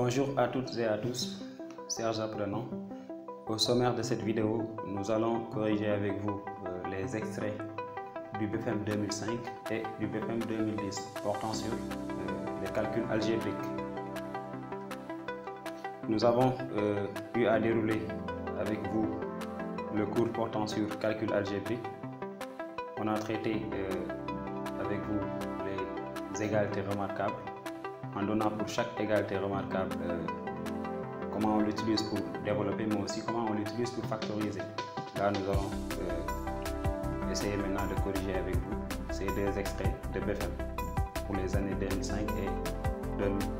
Bonjour à toutes et à tous, Serge Apprenant. Au sommaire de cette vidéo, nous allons corriger avec vous euh, les extraits du BFM 2005 et du BFM 2010 portant sur euh, les calculs algébriques. Nous avons euh, eu à dérouler avec vous le cours portant sur calcul algébrique. On a traité avec vous les égalités remarquables en donnant pour chaque égalité remarquable euh, comment on l'utilise pour développer, mais aussi comment on l'utilise pour factoriser. Là, nous allons euh, essayer maintenant de corriger avec vous ces deux extraits de BFM pour les années 2005 et 2010.